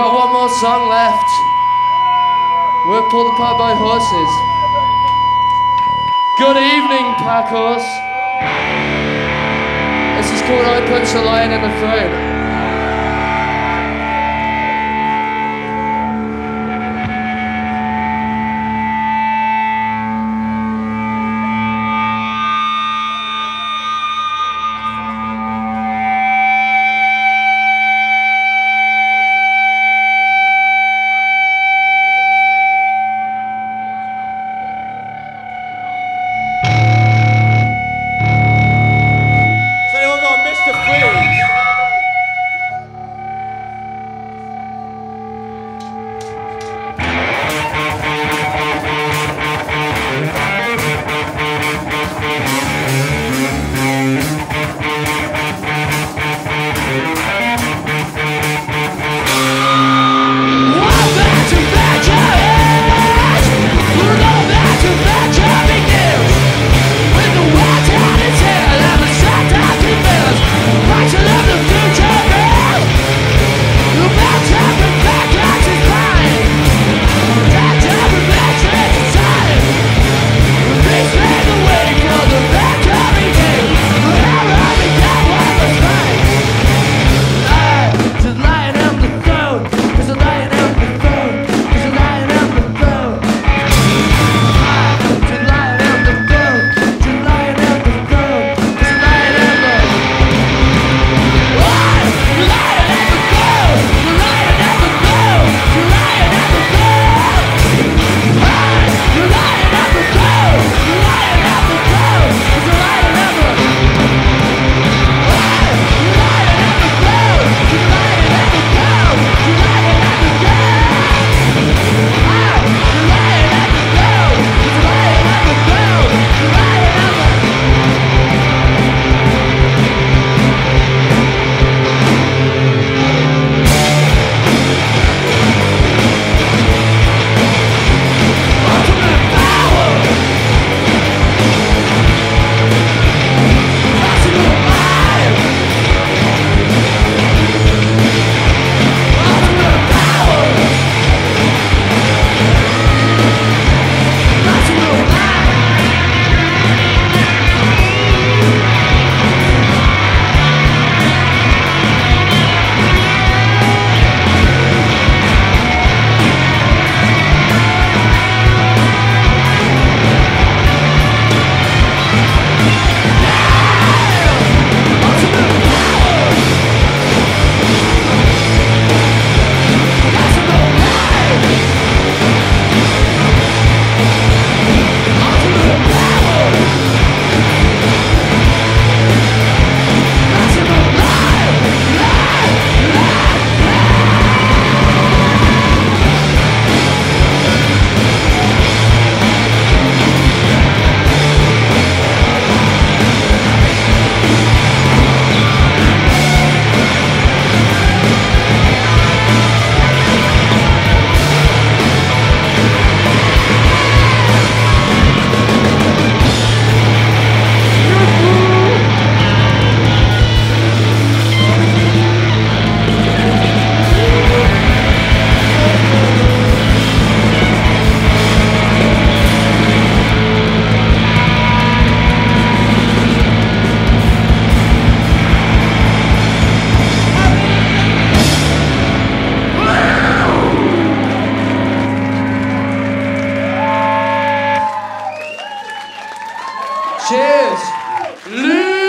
got one more song left. We're pulled apart by horses. Good evening, pack horse. This is called I Punch a Lion in the Throat. is Lee.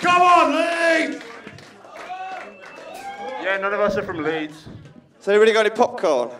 Come on, Lee. Yeah, none of us are from Leeds. So, everybody got any popcorn?